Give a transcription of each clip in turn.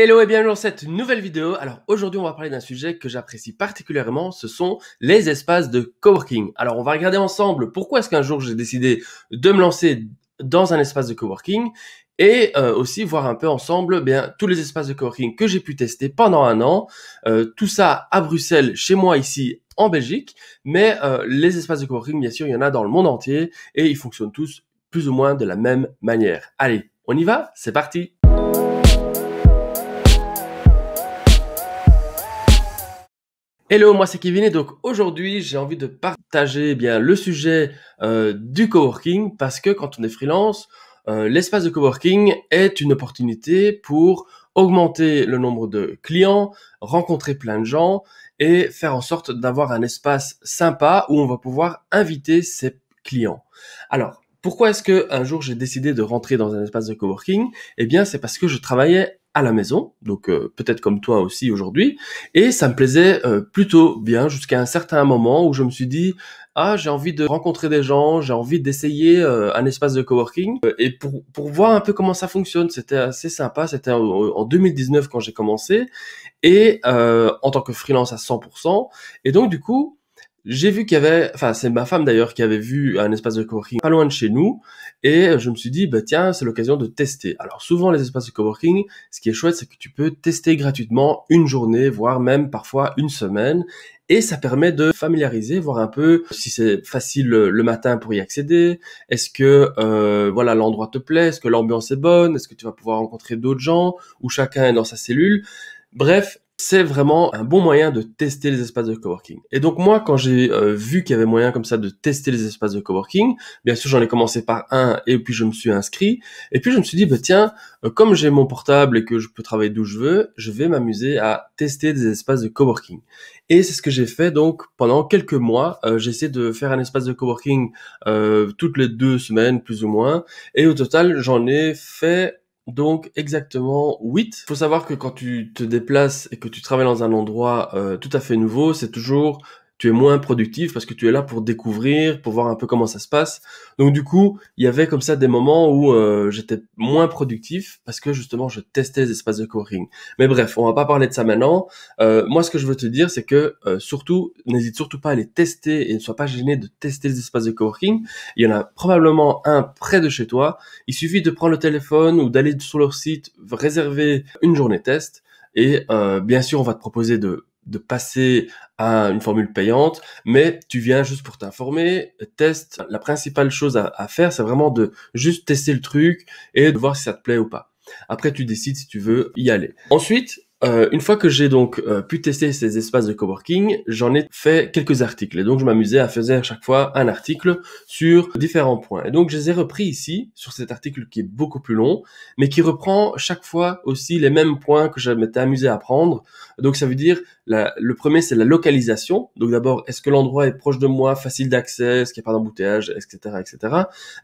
Hello et bienvenue dans cette nouvelle vidéo. Alors aujourd'hui on va parler d'un sujet que j'apprécie particulièrement, ce sont les espaces de coworking. Alors on va regarder ensemble pourquoi est-ce qu'un jour j'ai décidé de me lancer dans un espace de coworking et euh, aussi voir un peu ensemble eh bien tous les espaces de coworking que j'ai pu tester pendant un an. Euh, tout ça à Bruxelles, chez moi ici en Belgique, mais euh, les espaces de coworking bien sûr il y en a dans le monde entier et ils fonctionnent tous plus ou moins de la même manière. Allez, on y va, c'est parti. Hello, moi c'est Kevin et donc aujourd'hui j'ai envie de partager eh bien le sujet euh, du coworking parce que quand on est freelance, euh, l'espace de coworking est une opportunité pour augmenter le nombre de clients, rencontrer plein de gens et faire en sorte d'avoir un espace sympa où on va pouvoir inviter ses clients. Alors, pourquoi est-ce que un jour j'ai décidé de rentrer dans un espace de coworking? Eh bien, c'est parce que je travaillais à la maison, donc euh, peut-être comme toi aussi aujourd'hui, et ça me plaisait euh, plutôt bien jusqu'à un certain moment où je me suis dit ah j'ai envie de rencontrer des gens, j'ai envie d'essayer euh, un espace de coworking. Et pour pour voir un peu comment ça fonctionne, c'était assez sympa, c'était en, en, 2019 quand j'ai commencé et en tant que freelance à 100% et donc du coup j'ai vu qu'il y avait, enfin c'est ma femme d'ailleurs qui avait vu un espace de coworking pas loin de chez nous et je me suis dit bah tiens c'est l'occasion de tester. Alors souvent les espaces de coworking, ce qui est chouette c'est que tu peux tester gratuitement une journée voire même parfois une semaine et ça permet de familiariser, voir un peu si c'est facile le matin pour y accéder. Est-ce que euh, voilà l'endroit te plaît, est-ce que l'ambiance est bonne, est-ce que tu vas pouvoir rencontrer d'autres gens ou chacun est dans sa cellule. Bref, c'est vraiment un bon moyen de tester les espaces de coworking. Et donc moi, quand j'ai euh, vu qu'il y avait moyen comme ça de tester les espaces de coworking, bien sûr j'en ai commencé par un et puis je me suis inscrit. Et puis je me suis dit, bah tiens, euh, comme j'ai mon portable et que je peux travailler d'où je veux, je vais m'amuser à tester des espaces de coworking. Et c'est ce que j'ai fait donc pendant quelques mois. Euh, j'ai essayé de faire un espace de coworking euh, toutes les deux semaines plus ou moins. Et au total, j'en ai fait donc exactement 8. Il faut savoir que quand tu te déplaces et que tu travailles dans un endroit euh, tout à fait nouveau, c'est toujours tu es moins productif parce que tu es là pour découvrir, pour voir un peu comment ça se passe. Donc du coup, il y avait comme ça des moments où euh, j'étais moins productif parce que justement je testais les espaces de coworking. Mais bref, on va pas parler de ça maintenant. Euh, moi, ce que je veux te dire, c'est que euh, surtout, n'hésite surtout pas à les tester et ne sois pas gêné de tester les espaces de coworking. Il y en a probablement un près de chez toi. Il suffit de prendre le téléphone ou d'aller sur leur site, réserver une journée test. Et bien sûr, on va te proposer de de passer à une formule payante, mais tu viens juste pour t'informer, teste. La principale chose à, à faire, c'est vraiment de juste tester le truc et de voir si ça te plaît ou pas. Après, tu décides si tu veux y aller. Ensuite, euh, une fois que j'ai donc euh, pu tester ces espaces de coworking, j'en ai fait quelques articles. Et donc je m'amusais à faire à chaque fois un article sur différents points. Et donc je les ai repris ici, sur cet article qui est beaucoup plus long, mais qui reprend chaque fois aussi les mêmes points que je m'étais amusé à prendre. Donc ça veut dire, la, le premier c'est la localisation. Donc d'abord, est-ce que l'endroit est proche de moi, facile d'accès, est-ce qu'il n'y a pas d'embouteillage, etc. etc.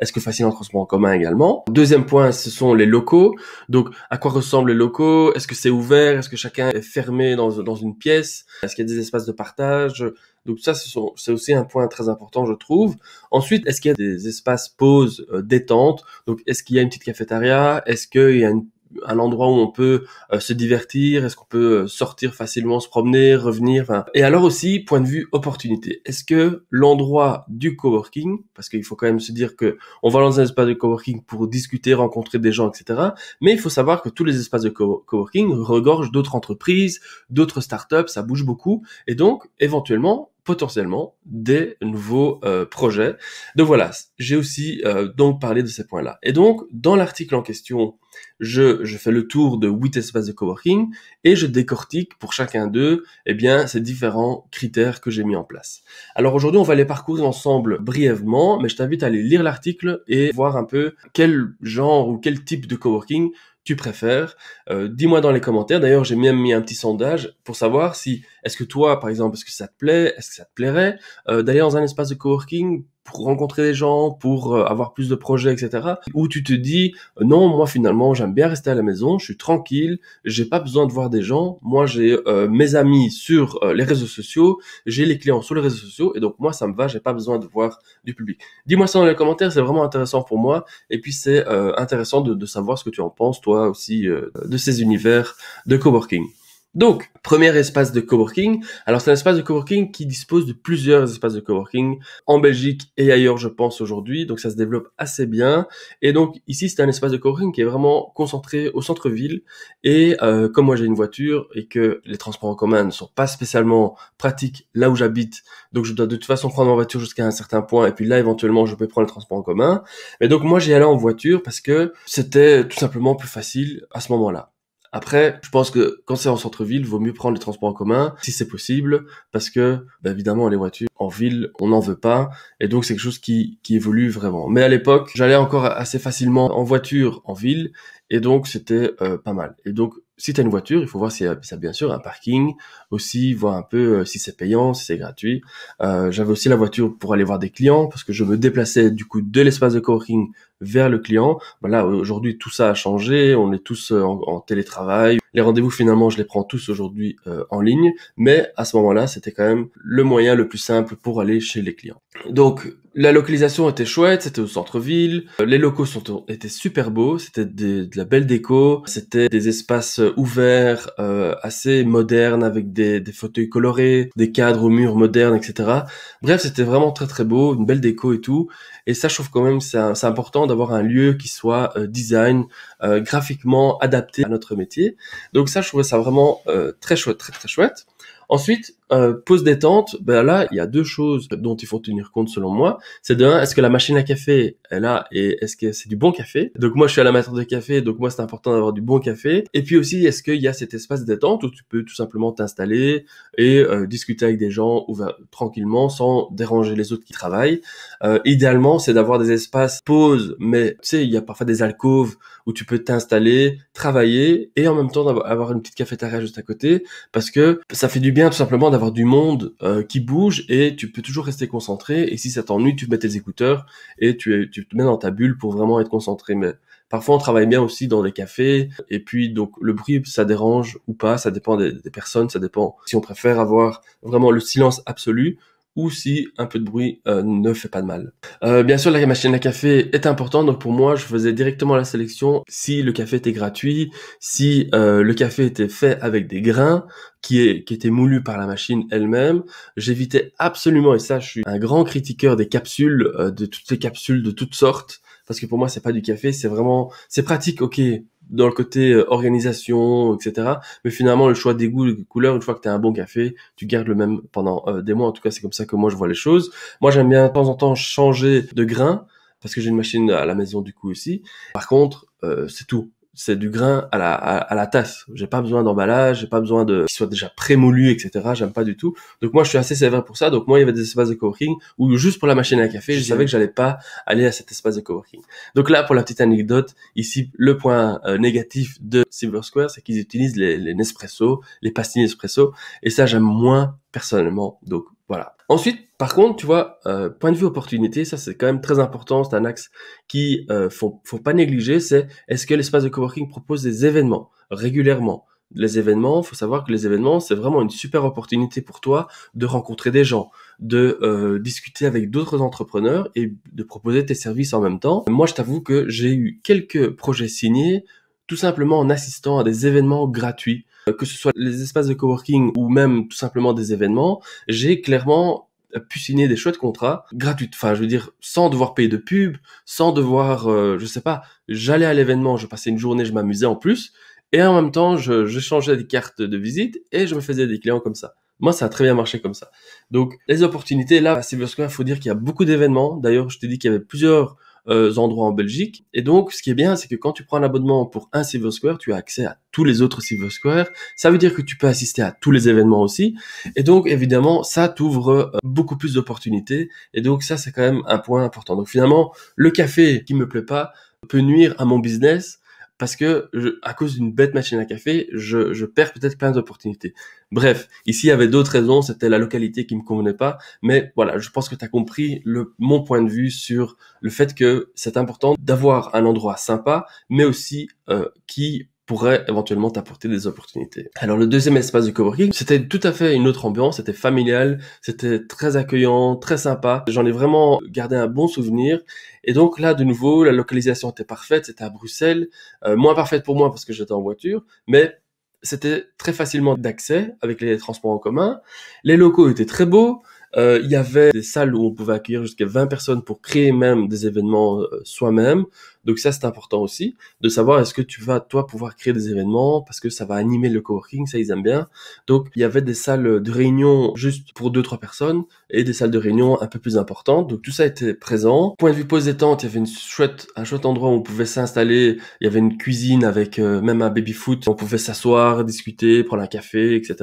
Est-ce que facile en transport en commun également. Deuxième point, ce sont les locaux. Donc à quoi ressemblent les locaux? Est-ce que c'est ouvert? Est-ce que chacun est fermé dans, une pièce Est-ce qu'il y a des espaces de partage. Donc ça, c'est aussi un point très important, je trouve. Ensuite, est-ce qu'il y a des espaces pause, euh, détente? Donc, est-ce qu'il y a une petite cafétéria? Est-ce qu'il y a une un endroit où on peut euh, se divertir Est-ce qu'on peut euh, sortir facilement, se promener, revenir Et alors aussi, point de vue opportunité. Est-ce que l'endroit du coworking, parce qu'il faut quand même se dire que on va dans un espace de coworking pour discuter, rencontrer des gens, etc. Mais il faut savoir que tous les espaces de coworking regorgent d'autres entreprises, d'autres startups, ça bouge beaucoup. Et donc, éventuellement, potentiellement des nouveaux euh, projets. Donc voilà, j'ai aussi euh, donc parlé de ces points-là. Et donc dans l'article en question, je, je fais le tour de huit espaces de coworking et je décortique pour chacun d'eux, eh bien ces différents critères que j'ai mis en place. Alors aujourd'hui, on va les parcourir ensemble brièvement, mais je t'invite à aller lire l'article et voir un peu quel genre ou quel type de coworking tu préfères. Euh, dis-moi dans les commentaires. D'ailleurs, j'ai même mis un petit sondage pour savoir si, est-ce que toi, par exemple, est-ce que ça te plaît, est-ce que ça te plairait? Euh, d'aller dans un espace de coworking pour rencontrer des gens, pour euh, avoir plus de projets, etc. Ou tu te dis non, moi finalement j'aime bien rester à la maison, je suis tranquille, j'ai pas besoin de voir des gens. Moi j'ai euh, mes amis sur euh, les réseaux sociaux, j'ai les clients sur les réseaux sociaux et donc moi ça me va, j'ai pas besoin de voir du public. Dis-moi ça dans les commentaires, c'est vraiment intéressant pour moi et puis c'est intéressant de, de, savoir ce que tu en penses toi aussi de ces univers de coworking. Donc, premier espace de coworking. Alors, c'est un espace de coworking qui dispose de plusieurs espaces de coworking en Belgique et ailleurs, je pense, aujourd'hui. Donc, ça se développe assez bien. Et donc, ici, c'est un espace de coworking qui est vraiment concentré au centre-ville. Et euh, comme moi, j'ai une voiture et que les transports en commun ne sont pas spécialement pratiques là où j'habite, donc je dois de toute façon prendre ma voiture jusqu'à un certain point. Et puis là, éventuellement, je peux prendre le transport en commun. Mais donc, moi, j'y allais en voiture parce que c'était tout simplement plus facile à ce moment-là. Après, je pense que quand c'est en centre-ville, vaut mieux prendre les transports en commun si c'est possible, parce que bah, évidemment les voitures en ville, on n'en veut pas, et donc c'est quelque chose qui, qui évolue vraiment. Mais à l'époque, j'allais encore assez facilement en voiture en ville, et donc c'était euh, pas mal. Et donc si tu as une voiture, il faut voir si ça bien sûr un parking, aussi voir un peu euh, si c'est payant, si c'est gratuit. Euh, J'avais aussi la voiture pour aller voir des clients parce que je me déplaçais du coup de l'espace de coworking vers le client. Voilà, aujourd'hui tout ça a changé, on est tous euh, en, télétravail. Les rendez-vous finalement, je les prends tous aujourd'hui euh, en ligne, mais à ce moment-là, c'était quand même le moyen le plus simple pour aller chez les clients. Donc la localisation était chouette, c'était au centre-ville, euh, les locaux sont, étaient super beaux, c'était de la belle déco, c'était des espaces ouverts, euh, assez modernes avec des, des, fauteuils colorés, des cadres aux murs modernes, etc. Bref, c'était vraiment très très beau, une belle déco et tout. Et ça, je trouve quand même c'est important d'avoir un lieu qui soit euh, design, euh, graphiquement adapté à notre métier. Donc ça, je trouvais ça vraiment très chouette, très très chouette. Ensuite, euh, pause détente, ben là, il y a deux choses dont il faut tenir compte selon moi. C'est de un, est-ce que la machine à café est là et est-ce que c'est du bon café? Donc moi, je suis à amateur de café, donc moi, c'est important d'avoir du bon café. Et puis aussi, est-ce qu'il y a cet espace détente où tu peux tout simplement t'installer et euh, discuter avec des gens tranquillement sans déranger les autres qui travaillent? Euh, idéalement, c'est d'avoir des espaces pause, mais tu sais, il y a parfois des alcôves où tu peux t'installer, travailler et en même temps avoir une petite cafétéria juste à côté parce que ça fait du bien tout simplement d'avoir du monde euh, qui bouge et tu peux toujours rester concentré. Et si ça t'ennuie, tu mets tes écouteurs et tu, tu te mets dans ta bulle pour vraiment être concentré. Mais parfois, on travaille bien aussi dans des cafés. Et puis, donc, le bruit, ça dérange ou pas. Ça dépend des personnes. Ça dépend si on préfère avoir vraiment le silence absolu ou si un peu de bruit euh, ne fait pas de mal. Euh, bien sûr, la machine à café est importante, donc pour moi, je faisais directement la sélection si le café était gratuit, si euh, le café était fait avec des grains qui, est, qui étaient moulus par la machine elle-même. J'évitais absolument, et ça, je suis un grand critiqueur des capsules, de toutes ces capsules de toutes sortes, parce que pour moi, c'est pas du café, c'est vraiment, c'est pratique, ok, dans le côté euh, organisation, etc. Mais finalement, le choix des goûts, des couleurs, une fois que tu as un bon café, tu gardes le même pendant euh, des mois. En tout cas, c'est comme ça que moi je vois les choses. Moi, j'aime bien de temps en temps changer de grain parce que j'ai une machine à la maison du coup aussi. Par contre, euh, c'est tout c'est du grain à la, à, la tasse. J'ai pas besoin d'emballage, j'ai pas besoin de qu'il soit déjà prémoulu, etc. J'aime pas du tout. Donc moi, je suis assez sévère pour ça. Donc moi, il y avait des espaces de coworking où juste pour la machine à café, je savais que j'allais pas aller à cet espace de coworking. Donc là, pour la petite anecdote, ici, le point euh, négatif de Silver Square, c'est qu'ils utilisent les, les Nespresso, les pastilles Nespresso, et ça, j'aime moins personnellement. Donc voilà. Ensuite, par contre, tu vois, euh, point de vue opportunité, ça c'est quand même très important, c'est un axe qui euh, faut, faut pas négliger, c'est est-ce que l'espace de coworking propose des événements régulièrement? Les événements, faut savoir que les événements, c'est vraiment une super opportunité pour toi de rencontrer des gens, de euh, discuter avec d'autres entrepreneurs et de proposer tes services en même temps. Moi, je t'avoue que j'ai eu quelques projets signés tout simplement en assistant à des événements gratuits que ce soit les espaces de coworking ou même tout simplement des événements, j'ai clairement pu signer des chouettes contrats gratuits. Enfin, je veux dire, sans devoir payer de pub, sans devoir, euh, je sais pas, j'allais à l'événement, je passais une journée, je m'amusais en plus, et en même temps, je, changeais des cartes de visite et je me faisais des clients comme ça. Moi, ça a très bien marché comme ça. Donc, les opportunités, là, à Silver Square, faut dire qu'il y a beaucoup d'événements. D'ailleurs, je t'ai dit qu'il y avait plusieurs euh, endroits en Belgique. Et donc, ce qui est bien, c'est que quand tu prends un abonnement pour un Silver Square, tu as accès à tous les autres Silver Square. Ça veut dire que tu peux assister à tous les événements aussi. Et donc, évidemment, ça t'ouvre euh, beaucoup plus d'opportunités. Et donc, ça, c'est quand même un point important. Donc, finalement, le café qui me plaît pas peut nuire à mon business parce que à cause d'une bête machine à café, je, je perds peut-être plein d'opportunités. Bref, ici il y avait d'autres raisons, c'était la localité qui me convenait pas, mais voilà, je pense que tu compris le, mon point de vue sur le fait que c'est important d'avoir un endroit sympa, mais aussi euh, qui pourrait éventuellement t'apporter des opportunités. Alors le deuxième espace de coworking, c'était tout à fait une autre ambiance, c'était familial, c'était très accueillant, très sympa. J'en ai vraiment gardé un bon souvenir. Et donc là, de nouveau, la localisation était parfaite, c'était à Bruxelles, euh, moins parfaite pour moi parce que j'étais en voiture, mais c'était très facilement d'accès avec les transports en commun. Les locaux étaient très beaux. Euh, il y avait des salles où on pouvait accueillir jusqu'à 20 personnes pour créer même des événements euh, soi-même. Donc ça, c'est important aussi de savoir est-ce que tu vas, toi, pouvoir créer des événements parce que ça va animer le coworking, ça, ils aiment bien. Donc, il y avait des salles de réunion juste pour deux, trois personnes et des salles de réunion un peu plus importantes. Donc, tout ça était présent. Point de vue pose détente, il y avait une chouette, un chouette endroit où on pouvait s'installer. Il y avait une cuisine avec euh, même un baby-foot. On pouvait s'asseoir, discuter, prendre un café, etc.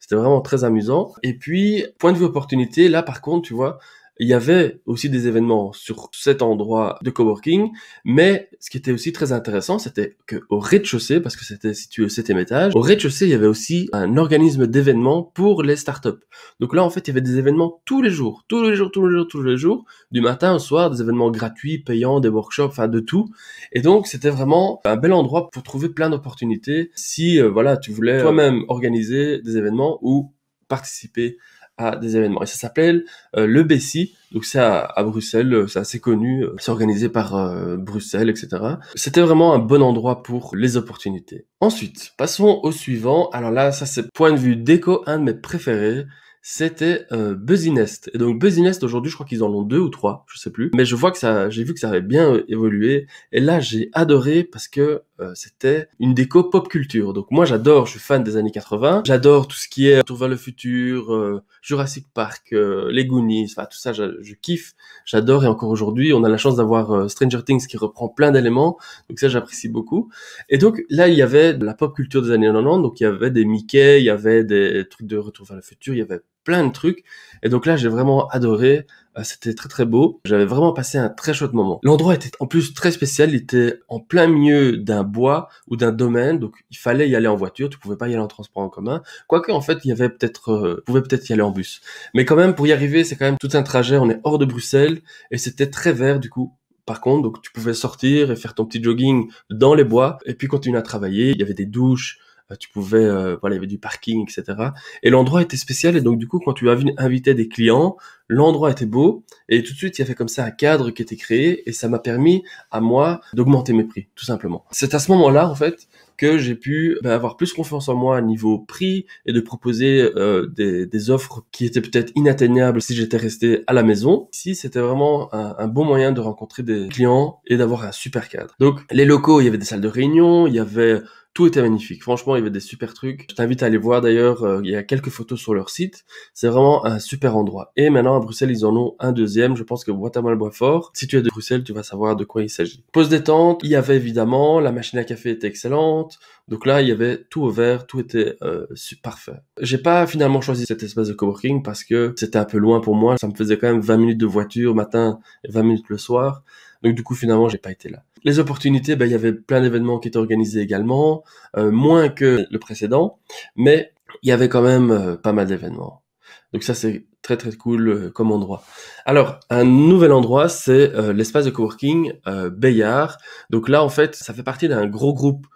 C'était vraiment très amusant. Et puis, point de vue opportunité, là, par contre, tu vois, il y avait aussi des événements sur cet endroit de coworking, mais ce qui était aussi très intéressant, c'était qu'au rez-de-chaussée, parce que c'était situé au septième étage, au rez-de-chaussée, il y avait aussi un organisme d'événements pour les startups. Donc là, en fait, il y avait des événements tous les jours, tous les jours, tous les jours, tous les jours, du matin au soir, des événements gratuits, payants, des workshops, enfin de tout. Et donc, c'était vraiment un bel endroit pour trouver plein d'opportunités si, euh, voilà, tu voulais toi-même organiser des événements ou participer à des événements. Et ça s'appelle euh, le Bessie. Donc c'est à, Bruxelles, euh, c'est assez connu, euh, c'est organisé par Bruxelles, etc. C'était vraiment un bon endroit pour les opportunités. Ensuite, passons au suivant. Alors là, ça c'est point de vue déco, un de mes préférés c'était euh, Nest. Et donc Nest aujourd'hui, je crois qu'ils en ont deux ou trois, je sais plus. Mais je vois que ça, j'ai vu que ça avait bien euh, évolué. Et là, j'ai adoré parce que euh, c'était une déco pop culture. Donc moi, j'adore, je suis fan des années 80. J'adore tout ce qui est Tour vers le futur, euh, Jurassic Park, les Goonies, enfin tout ça, je, kiffe. J'adore. Et encore aujourd'hui, on a la chance d'avoir Stranger Things qui reprend plein d'éléments. Donc ça, j'apprécie beaucoup. Et donc là, il y avait la pop culture des années 90. Donc il y avait des Mickey, il y avait des trucs de Retour vers le futur, il y avait plein de trucs. Et donc là, j'ai vraiment adoré. Euh, c'était très très beau. J'avais vraiment passé un très chouette moment. L'endroit était en plus très spécial. Il était en plein milieu d'un bois ou d'un domaine, donc il fallait y aller en voiture. Tu pouvais pas y aller en transport en commun. Quoique en fait, il y avait peut-être, euh, pouvait peut-être y aller en bus. Mais quand même, pour y arriver, c'est quand même tout un trajet. On est hors de Bruxelles et c'était très vert du coup. Par contre, donc tu pouvais sortir et faire ton petit jogging dans les bois et puis continuer à travailler. Il y avait des douches, tu pouvais, euh, voilà, il y avait du parking, etc. Et l'endroit était spécial et donc du coup, quand tu invitais des clients, l'endroit était beau et tout de suite, il y avait comme ça un cadre qui était créé et ça m'a permis à moi d'augmenter mes prix, tout simplement. C'est à ce moment-là, en fait, que j'ai pu ben, avoir plus confiance en moi à niveau prix et de proposer euh, des, des, offres qui étaient peut-être inatteignables si j'étais resté à la maison. Ici, c'était vraiment un, un, bon moyen de rencontrer des clients et d'avoir un super cadre. Donc, les locaux, il y avait des salles de réunion, il y avait tout était magnifique. Franchement, il y avait des super trucs. Je t'invite à aller voir d'ailleurs. Euh, il y a quelques photos sur leur site. C'est vraiment un super endroit. Et maintenant, à Bruxelles, ils en ont un deuxième. Je pense que Bois-Tamal Bois-Fort. Si tu es de Bruxelles, tu vas savoir de quoi il s'agit. Pause détente. Il y avait évidemment la machine à café était excellente. Donc là, il y avait tout ouvert, tout était euh, parfait. J'ai pas finalement choisi cet espace de coworking parce que c'était un peu loin pour moi. Ça me faisait quand même 20 minutes de voiture matin et 20 minutes le soir. Donc du coup, finalement, j'ai pas été là. Les opportunités, ben, il y avait plein d'événements qui étaient organisés également, euh, moins que le précédent, mais il y avait quand même euh, pas mal d'événements. Donc ça, c'est très très cool euh, comme endroit. Alors, un nouvel endroit, c'est l'espace de coworking Bayard. Donc là, en fait, ça fait partie d'un gros groupe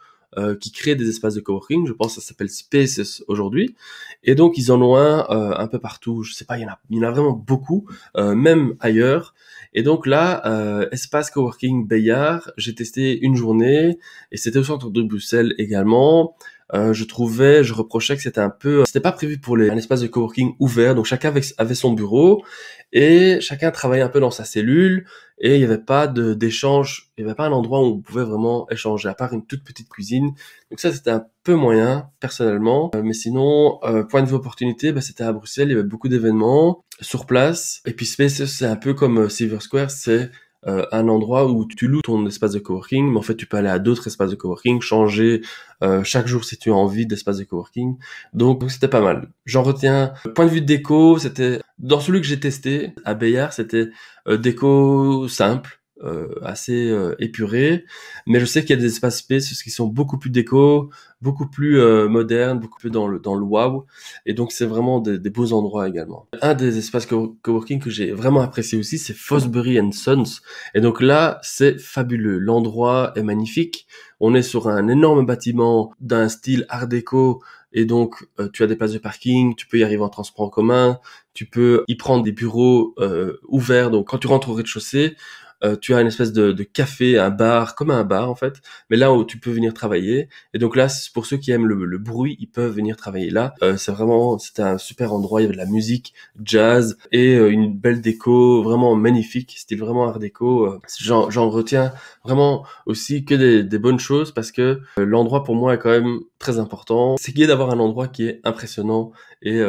qui crée des espaces de coworking. Je pense que ça s'appelle Spaces aujourd'hui. Et donc, ils en ont un un peu partout. Je sais pas, il y en a, il y en a vraiment beaucoup, même ailleurs. Et donc là, euh, espace coworking Bayard, j'ai testé une journée et c'était au centre de Bruxelles également. Euh, je trouvais, je reprochais que c'était un peu, c'était pas prévu pour les, un espace de coworking ouvert, donc chacun avait, son bureau et chacun travaillait un peu dans sa cellule et il n'y avait pas d'échange, il n'y avait pas un endroit où on pouvait vraiment échanger, à part une toute petite cuisine. Donc ça, c'était un peu moyen, personnellement. Euh, mais sinon, euh, point de vue opportunité, bah, c'était à Bruxelles, il y avait beaucoup d'événements sur place. Et puis Space, c'est un peu comme euh, Silver Square, c'est euh, un endroit où tu loues ton espace de coworking, mais en fait tu peux aller à d'autres espaces de coworking, changer euh, chaque jour si tu as envie d'espace de coworking. Donc c'était pas mal. J'en retiens. Point de vue de déco, c'était dans celui que j'ai testé à Bayard, c'était euh, déco simple. Euh, assez euh, épurés. Mais je sais qu'il y a des espaces space qui sont beaucoup plus déco, beaucoup plus euh, modernes, beaucoup plus dans le dans le wow. Et donc c'est vraiment des, des, beaux endroits également. Un des espaces coworking que j'ai vraiment apprécié aussi, c'est Fosbury and Sons. Et donc là, c'est fabuleux. L'endroit est magnifique. On est sur un énorme bâtiment d'un style art déco et donc euh, tu as des places de parking, tu peux y arriver en transport en commun, tu peux y prendre des bureaux euh, ouverts. Donc quand tu rentres au rez-de-chaussée, euh, tu as une espèce de, de, café, un bar, comme un bar en fait, mais là où tu peux venir travailler. Et donc là, pour ceux qui aiment le, bruit, ils peuvent venir travailler là. Euh, c'est vraiment, c'était un super endroit. Il y avait de la musique, jazz et euh, une belle déco, vraiment magnifique, style vraiment art déco. J'en retiens vraiment aussi que des, des bonnes choses parce que l'endroit pour moi est quand même très important. C'est y d'avoir un endroit qui est impressionnant et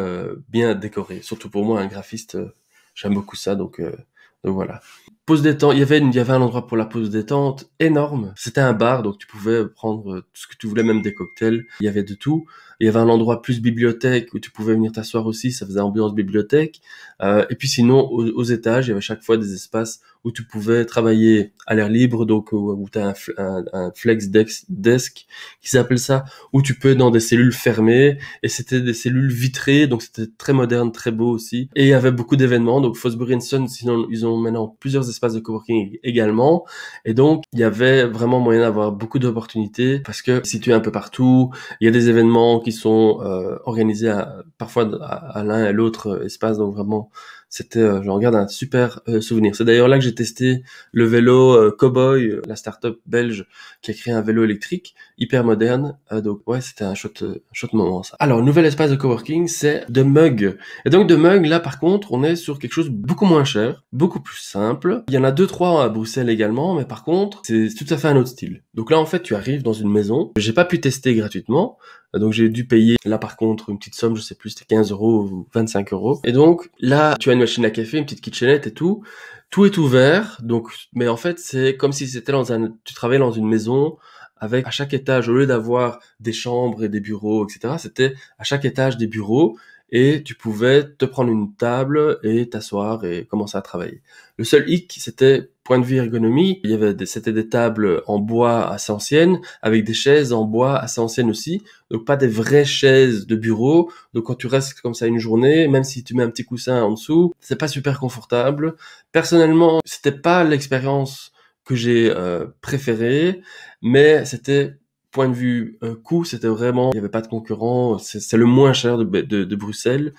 bien décoré. Surtout pour moi, un graphiste, j'aime beaucoup ça. Donc donc voilà. Il y avait il y avait un endroit pour la pause détente énorme. C'était un bar donc tu pouvais prendre tout ce que tu voulais même des cocktails, il y avait de tout. Il y avait un endroit plus bibliothèque où tu pouvais venir t'asseoir aussi, ça faisait ambiance bibliothèque. Euh, et puis sinon aux, étages, il y avait chaque fois des espaces où tu pouvais travailler à l'air libre, donc où tu as un, flex desk, qui s'appelle ça, où tu peux dans des cellules fermées, et c'était des cellules vitrées, donc c'était très moderne, très beau aussi. Et il y avait beaucoup d'événements, donc Fosbury Son, sinon ils ont maintenant plusieurs espaces de coworking également, et donc il y avait vraiment moyen d'avoir beaucoup d'opportunités, parce que situé un peu partout, il y a des événements sont euh, organisés parfois à, à l'un et l'autre espace, donc vraiment c'était, euh, je regarde un super euh, souvenir. C'est d'ailleurs là que j'ai testé le vélo euh, Cowboy, la start-up belge qui a créé un vélo électrique hyper moderne. donc ouais, c'était un chouette, chouette moment ça. Alors, nouvel espace de coworking, c'est The Mug. Et donc The Mug, là par contre, on est sur quelque chose beaucoup moins cher, beaucoup plus simple. Il y en a deux trois à Bruxelles également, mais par contre, c'est tout à fait un autre style. Donc là, en fait, tu arrives dans une maison. J'ai pas pu tester gratuitement, donc j'ai dû payer là par contre une petite somme, je sais plus, c'était 15 euros ou 25 euros. Et donc là, tu as une machine à café, une petite kitchenette et tout. Tout est ouvert, donc mais en fait c'est comme si c'était dans un, tu travaillais dans une maison avec à chaque étage, au lieu d'avoir des chambres et des bureaux, etc., c'était à chaque étage des bureaux et tu pouvais te prendre une table et t'asseoir et commencer à travailler. Le seul hic, c'était point de vue ergonomie, il y avait c'était des tables en bois assez anciennes avec des chaises en bois assez anciennes aussi, donc pas des vraies chaises de bureau. Donc quand tu restes comme ça une journée, même si tu mets un petit coussin en dessous, c'est pas super confortable. Personnellement, c'était pas l'expérience que j'ai euh, préférée, mais c'était point de vue euh, coût, c'était vraiment, il n'y avait pas de concurrent, c'est le moins cher de, de, de Bruxelles.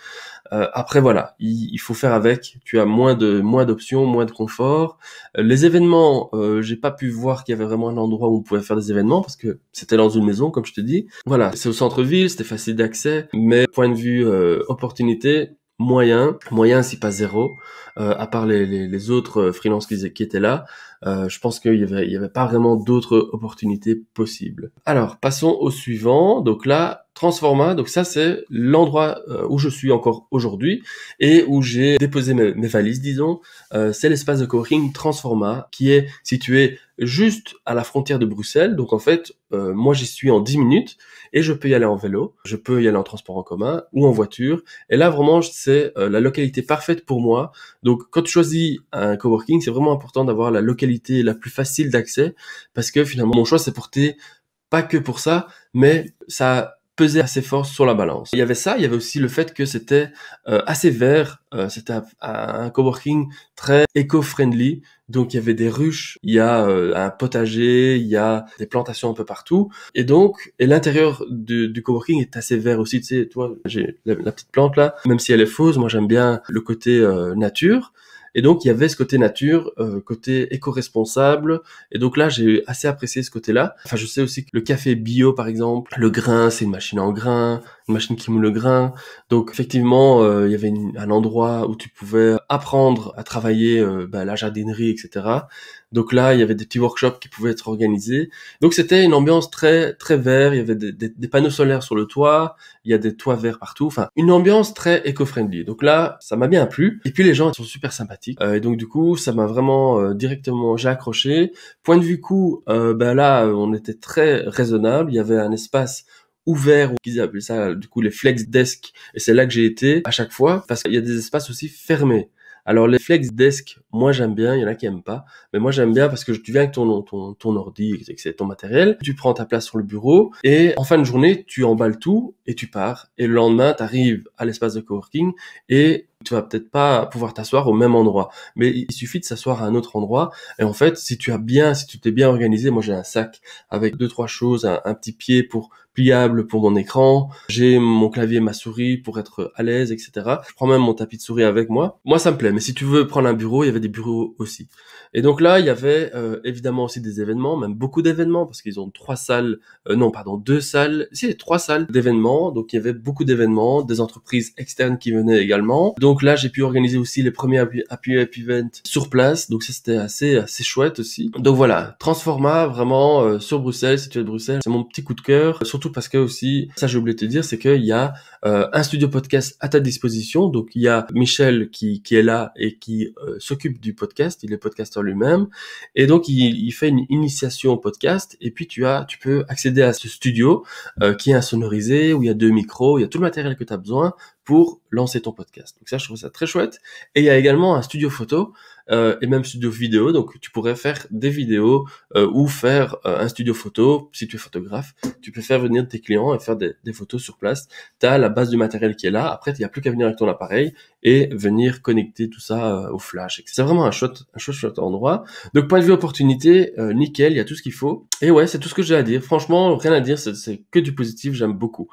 Euh, après voilà, il, il, faut faire avec. Tu as moins de moins d'options, moins de confort. Euh, les événements, euh, j'ai pas pu voir qu'il y avait vraiment un endroit où on pouvait faire des événements parce que c'était dans une maison, comme je te dis. Voilà, c'est au centre-ville, c'était facile d'accès, mais point de vue euh, opportunité, moyen, moyen si pas zéro, euh, à part les, les, les autres euh, freelances qui, étaient là, euh, je pense qu'il y avait, avait pas vraiment d'autres opportunités possibles. Alors, passons au suivant. Donc là, Transforma, donc ça c'est l'endroit euh, où je suis encore aujourd'hui et où j'ai déposé mes, mes, valises, disons. Euh, c'est l'espace de coworking Transforma qui est situé juste à la frontière de Bruxelles. Donc en fait, euh, moi j'y suis en 10 minutes et je peux y aller en vélo, je peux y aller en transport en commun ou en voiture. Et là vraiment c'est euh, la localité parfaite pour moi. Donc quand tu choisis un coworking, c'est vraiment important d'avoir la localité la plus facile d'accès parce que finalement mon choix s'est porté pas que pour ça, mais ça pesait assez fort sur la balance. Il y avait ça, il y avait aussi le fait que c'était euh, assez vert, euh, c'était un, coworking très éco-friendly, donc il y avait des ruches, il y a euh, un potager, il y a des plantations un peu partout, et donc et l'intérieur du, coworking est assez vert aussi. Tu sais, toi, j'ai la, petite plante là, même si elle est fausse, moi j'aime bien le côté nature. Et donc il y avait ce côté nature, euh, côté éco-responsable. Et donc là j'ai assez apprécié ce côté-là. Enfin je sais aussi que le café bio par exemple, le grain c'est une machine en grain, une machine qui moule le grain. Donc effectivement euh, il y avait un endroit où tu pouvais apprendre à travailler euh, bah, la jardinerie etc. Donc là, il y avait des petits workshops qui pouvaient être organisés. Donc c'était une ambiance très très vert. Il y avait des, panneaux solaires sur le toit. Il y a des toits verts partout. Enfin, une ambiance très éco-friendly. Donc là, ça m'a bien plu. Et puis les gens sont super sympathiques. Euh, et donc du coup, ça m'a vraiment euh, directement j'ai accroché. Point de vue coût, euh, ben là, on était très raisonnable. Il y avait un espace ouvert, ou qu'ils appellent ça du coup les flex desk, et c'est là que j'ai été à chaque fois, parce qu'il y a des espaces aussi fermés. Alors les flex desk, moi j'aime bien, il y en a qui aiment pas, mais moi j'aime bien parce que tu viens avec ton ton ton ordi, c'est ton matériel, tu prends ta place sur le bureau et en fin de journée tu emballes tout et tu pars et le lendemain tu arrives à l'espace de coworking et tu vas peut-être pas pouvoir t'asseoir au même endroit, mais il suffit de s'asseoir à un autre endroit. Et en fait, si tu as bien, si tu t'es bien organisé, moi j'ai un sac avec deux trois choses, un, petit pied pour pour mon écran, j'ai mon clavier, ma souris pour être à l'aise, etc. Je prends même mon tapis de souris avec moi. Moi, ça me plaît. Mais si tu veux prendre un bureau, il y avait des bureaux aussi. Et donc là, il y avait euh, évidemment aussi des événements, même beaucoup d'événements, parce qu'ils ont trois salles, euh, non, pardon, deux salles, si, trois salles d'événements. Donc il y avait beaucoup d'événements, des entreprises externes qui venaient également. Donc là, j'ai pu organiser aussi les premiers Happy, happy, Events sur place. Donc ça, c'était assez, assez chouette aussi. Donc voilà, Transforma, vraiment, euh, sur Bruxelles, si tu es de Bruxelles, c'est mon petit coup de cœur. Surtout parce que aussi, ça j'ai oublié de te dire, c'est qu'il y a euh, un studio podcast à ta disposition. Donc il y a Michel qui, qui est là et qui euh, s'occupe du podcast. Il est podcasteur lui-même. Et donc il, il, fait une initiation au podcast. Et puis tu as, tu peux accéder à ce studio qui est insonorisé, où il y a deux micros, il y a tout le matériel que tu as besoin pour lancer ton podcast. Donc ça, je trouve ça très chouette. Et il y a également un studio photo euh, et même studio vidéo. Donc tu pourrais faire des vidéos euh, ou faire euh, un studio photo. Si tu es photographe, tu peux faire venir tes clients et faire des, photos sur place. Tu as la base du matériel qui est là. Après, il n'y a plus qu'à venir avec ton appareil et venir connecter tout ça au flash. C'est vraiment un chouette, un chouette, chouette endroit. Donc point de vue opportunité, nickel, il y a tout ce qu'il faut. Et ouais, c'est tout ce que j'ai à dire. Franchement, rien à dire, c'est que du positif, j'aime beaucoup.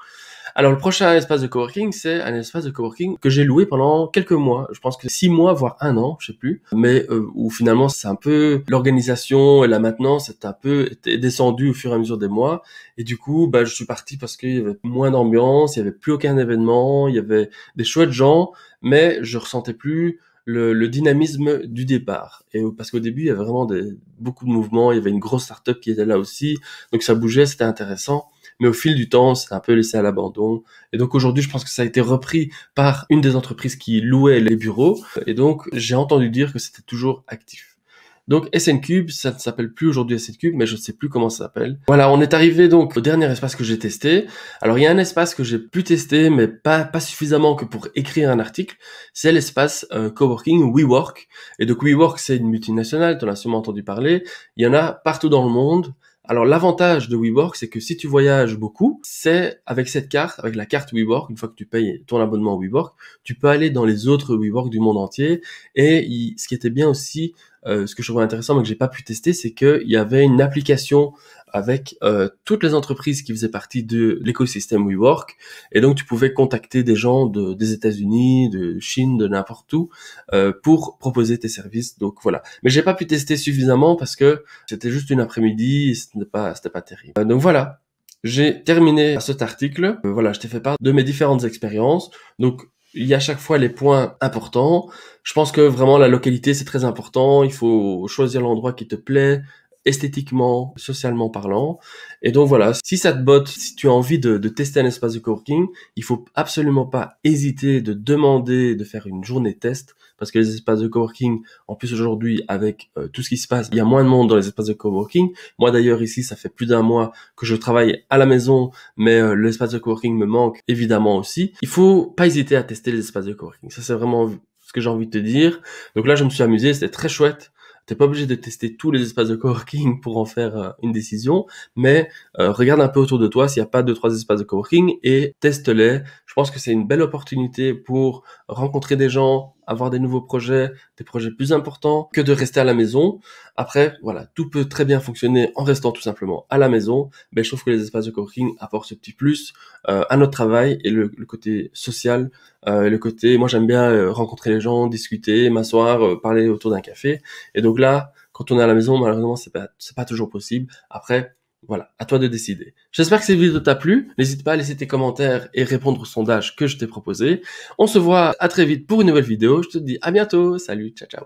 Alors le prochain espace de coworking, c'est un espace de coworking que j'ai loué pendant quelques mois. Je pense que six mois, voire un an, je sais plus. Mais euh, où finalement c'est un peu l'organisation et la maintenance c'est un peu descendu au fur et à mesure des mois. Et du coup, bah, je suis parti parce qu'il y avait moins d'ambiance, il y avait plus aucun événement, il y avait des chouettes gens, mais je ressentais plus le, dynamisme du départ. Et parce qu'au début, il y avait vraiment des, beaucoup de mouvements, il y avait une grosse startup qui était là aussi, donc ça bougeait, c'était intéressant mais au fil du temps, c'est un peu laissé à l'abandon. Et donc aujourd'hui, je pense que ça a été repris par une des entreprises qui louait les bureaux. Et donc, j'ai entendu dire que c'était toujours actif. Donc SN Cube, ça ne s'appelle plus aujourd'hui SN Cube, mais je ne sais plus comment ça s'appelle. Voilà, on est arrivé donc au dernier espace que j'ai testé. Alors il y a un espace que j'ai pu tester, mais pas pas suffisamment que pour écrire un article. C'est l'espace euh, coworking WeWork. Et donc WeWork, c'est une multinationale, tu en as sûrement entendu parler. Il y en a partout dans le monde. Alors l'avantage de WeWork, c'est que si tu voyages beaucoup, c'est avec cette carte, avec la carte WeWork, une fois que tu payes ton abonnement WeWork, tu peux aller dans les autres WeWork du monde entier. Et ce qui était bien aussi, euh, ce que je trouvais intéressant mais que j'ai pas pu tester, c'est qu'il y avait une application avec euh, toutes les entreprises qui faisaient partie de l'écosystème WeWork. Et donc, tu pouvais contacter des gens de, des États-Unis, de Chine, de n'importe où, euh, pour proposer tes services. Donc voilà. Mais j'ai pas pu tester suffisamment parce que c'était juste une après-midi, c'était pas, c'était pas terrible. Euh, donc voilà. J'ai terminé cet article. Euh, voilà, je t'ai fait part de mes différentes expériences. Donc il y a chaque fois les points importants. Je pense que vraiment la localité c'est très important. Il faut choisir l'endroit qui te plaît, esthétiquement, socialement parlant. Et donc voilà, si ça te botte, si tu as envie de, tester un espace de coworking, il faut absolument pas hésiter de demander de faire une journée test parce que les espaces de coworking, en plus aujourd'hui avec euh, tout ce qui se passe, il y a moins de monde dans les espaces de coworking. Moi d'ailleurs ici, ça fait plus d'un mois que je travaille à la maison, mais euh, l'espace de coworking me manque évidemment aussi. Il faut pas hésiter à tester les espaces de coworking. Ça c'est vraiment ce que j'ai envie de te dire. Donc là, je me suis amusé, c'était très chouette. T'es pas obligé de tester tous les espaces de coworking pour en faire euh, une décision, mais euh, regarde un peu autour de toi s'il n'y a pas deux trois espaces de coworking et teste-les. Je pense que c'est une belle opportunité pour rencontrer des gens, avoir des nouveaux projets, des projets plus importants que de rester à la maison. Après, voilà, tout peut très bien fonctionner en restant tout simplement à la maison, mais je trouve que les espaces de coworking apportent ce petit plus euh, à notre travail et le, côté social, euh, le côté, moi j'aime bien euh, rencontrer les gens, discuter, m'asseoir, euh, parler autour d'un café. Et donc là, quand on est à la maison, malheureusement, c'est pas, c'est pas toujours possible. Après, voilà, à toi de décider. J'espère que cette vidéo t'a plu. N'hésite pas à laisser tes commentaires et répondre au sondage que je t'ai proposé. On se voit à très vite pour une nouvelle vidéo. Je te dis à bientôt. Salut, ciao ciao.